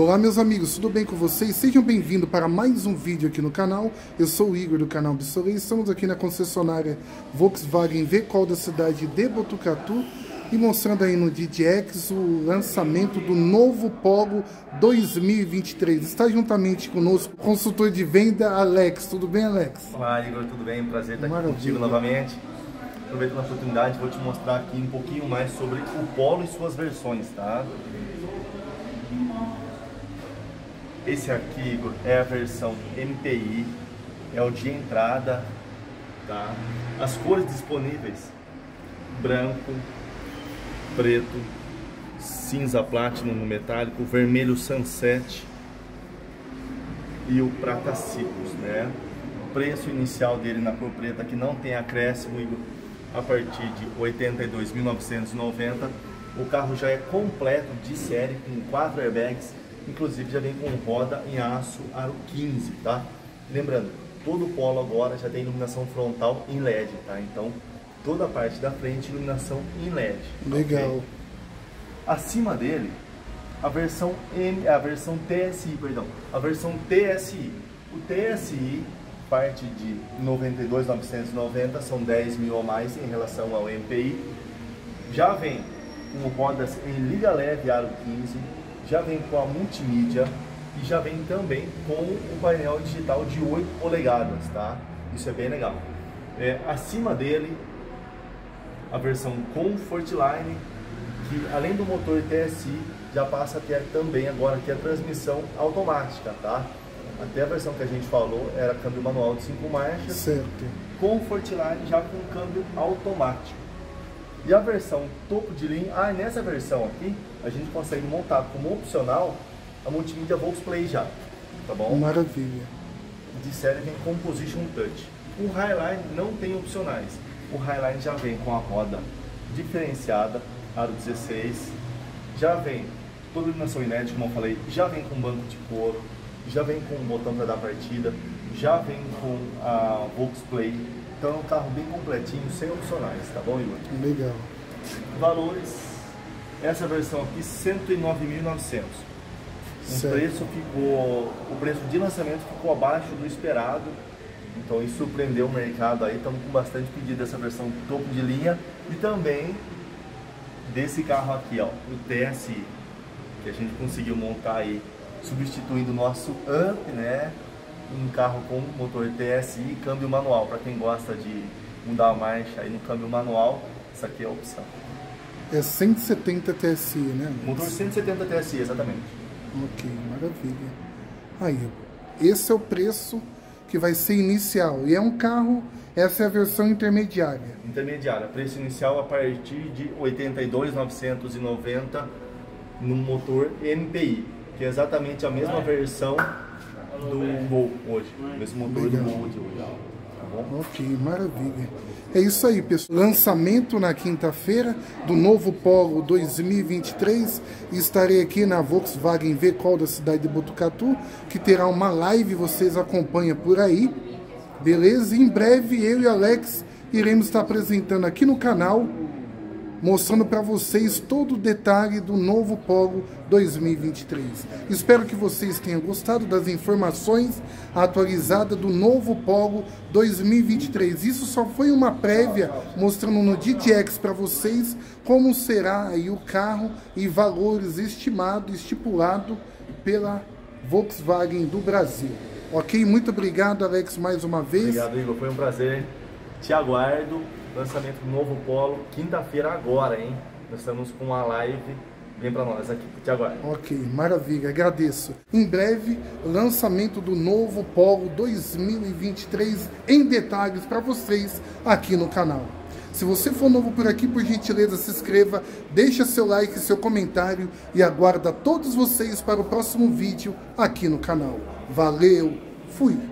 Olá meus amigos, tudo bem com vocês? Sejam bem-vindos para mais um vídeo aqui no canal. Eu sou o Igor do canal Bissolei. Estamos aqui na concessionária Volkswagen V-Call da cidade de Botucatu e mostrando aí no DDX o lançamento do novo Polo 2023. Está juntamente conosco o consultor de venda Alex. Tudo bem, Alex? Olá, Igor, tudo bem? Prazer estar Maravilha. aqui contigo novamente. Aproveitando a oportunidade, vou te mostrar aqui um pouquinho mais sobre o Polo e suas versões, tá? Esse aqui, Igor, é a versão MPI, é o de entrada, tá? As cores disponíveis, branco, preto, cinza platinum no metálico, vermelho sunset e o prata citrus, né? O preço inicial dele na cor preta que não tem acréscimo, Igor, a partir de 82.990. O carro já é completo de série com quatro airbags inclusive já vem com roda em aço aro 15, tá? Lembrando, todo o Polo agora já tem iluminação frontal em LED, tá? Então, toda a parte da frente iluminação em LED. Legal. Okay? Acima dele, a versão M, a versão TSI, perdão, a versão TSI. O TSI parte de 92.990, são 10 mil a mais em relação ao MPI. Já vem com rodas em liga leve aro 15, já vem com a multimídia e já vem também com o painel digital de 8 polegadas, tá? Isso é bem legal. É, acima dele, a versão Comfortline, que além do motor TSI, já passa a ter também agora aqui a transmissão automática, tá? Até a versão que a gente falou era câmbio manual de 5 marchas. Certo. Comfortline já com câmbio automático. E a versão topo de linha, ah, nessa versão aqui, a gente consegue montar como opcional a multimídia Volksplay já, tá bom? Maravilha. De série vem Composition Touch. O Highline não tem opcionais. O Highline já vem com a roda diferenciada, aro 16, já vem toda iluminação inédita, como eu falei, já vem com banco de couro, já vem com o botão para dar partida, já vem com a Volksplay então é um carro bem completinho, sem opcionais, tá bom, Igor? Legal. Valores, essa versão aqui, 109.900. O preço ficou, o preço de lançamento ficou abaixo do esperado, então isso surpreendeu o mercado aí, estamos com bastante pedido dessa versão topo de linha e também desse carro aqui, ó, o TSI, que a gente conseguiu montar aí, substituindo o nosso UP, né, um carro com motor TSI e câmbio manual. Para quem gosta de mudar a marcha aí no câmbio manual, essa aqui é a opção. É 170 TSI, né? Motor 170 TSI, exatamente. Ok, maravilha. Aí, esse é o preço que vai ser inicial. E é um carro, essa é a versão intermediária. Intermediária, preço inicial a partir de 82.990 no motor MPI, que é exatamente a mesma versão do Gol hoje, mesmo motor Legal. do Gol de hoje. Tá bom? Ok, maravilha. É isso aí, pessoal. Lançamento na quinta-feira do novo Polo 2023. Estarei aqui na Volkswagen V-Call da cidade de Botucatu, que terá uma live, vocês acompanham por aí. Beleza? E em breve eu e Alex iremos estar apresentando aqui no canal mostrando para vocês todo o detalhe do novo Polo 2023. Espero que vocês tenham gostado das informações atualizadas do novo Polo 2023. Isso só foi uma prévia mostrando no DDX para vocês como será aí o carro e valores estimados, estipulado pela Volkswagen do Brasil. Ok? Muito obrigado, Alex, mais uma vez. Obrigado, Igor. Foi um prazer. Te aguardo lançamento do novo Polo, quinta-feira agora, hein? Nós estamos com uma live Vem para nós aqui, te aguardo. Ok, maravilha, agradeço. Em breve, lançamento do novo Polo 2023 em detalhes para vocês aqui no canal. Se você for novo por aqui, por gentileza, se inscreva, deixa seu like, seu comentário e aguarda todos vocês para o próximo vídeo aqui no canal. Valeu, fui!